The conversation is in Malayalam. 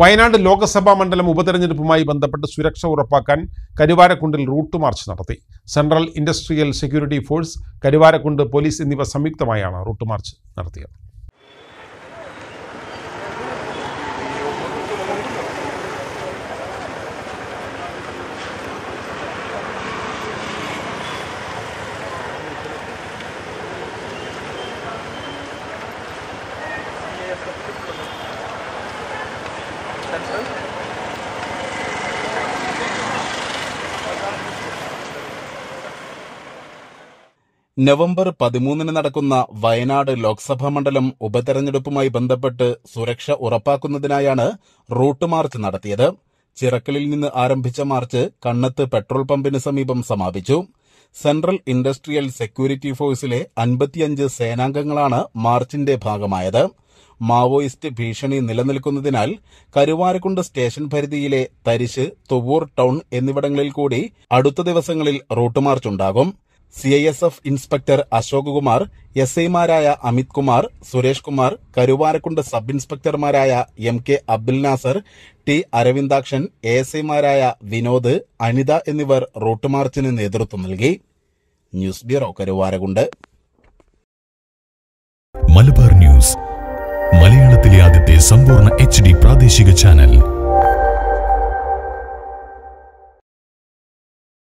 വയനാട് ലോക്സഭാ മണ്ഡലം ഉപതെരഞ്ഞെടുപ്പുമായി ബന്ധപ്പെട്ട് സുരക്ഷ ഉറപ്പാക്കാൻ കരുവാരക്കുണ്ടിൽ റൂട്ട് മാർച്ച് നടത്തി. Central industrial security force Karuvarakundu police എന്നിവ സംയുക്തമായാണ് റൂട്ട് മാർച്ച് നടത്തിയത്. നവംബർ പതിമൂന്നിന് നടക്കുന്ന വയനാട് ലോക്സഭാ മണ്ഡലം ഉപതെരഞ്ഞെടുപ്പുമായി ബന്ധപ്പെട്ട് സുരക്ഷ ഉറപ്പാക്കുന്നതിനായാണ് റൂട്ട് മാർച്ച് നടത്തിയത്. ചിറക്കലിൽ നിന്ന് ആരംഭിച്ച മാർച്ച് കണ്ണത്ത് പെട്രോൾ പമ്പിന് സമീപം സമാപിച്ചു. സെൻട്രൽ ഇൻഡസ്ട്രിയൽ സെക്യൂരിറ്റി ഫോഴ്സിലെ അൻപത്തിയഞ്ച് സേനാംഗങ്ങളാണ് മാർച്ചിന്റെ ഭാഗമായത്. മാവോയിസ്റ്റ് ഭീഷണി നിലനിൽക്കുന്നതിനാൽ കരുവാരക്കുണ്ട് സ്റ്റേഷൻ പരിധിയിലെ തരിശ് തുവൂർ ടൌൺ എന്നിവിടങ്ങളിൽ കൂടി അടുത്ത ദിവസങ്ങളിൽ റൂട്ട് മാർച്ച് ഉണ്ടാകും. C I S F inspector Ashok Kumar S ഐമാരായ Amit Kumar Suresh Kumar Karuvarakundu sub ഇൻസ്പെക്ടർമാരായ M K Abdul Nasar T Aravindakshan A S ഐമാരായ വിനോദ് അനിത എന്നിവർ റൂട്ട് മാർച്ചിന് നേതൃത്വം നൽകി. News bureau Karuvarakundu. Malabar news മലയാളത്തിലെ ആദ്യത്തെ സമ്പൂർണ എച്ച് പ്രാദേശിക ചാനൽ.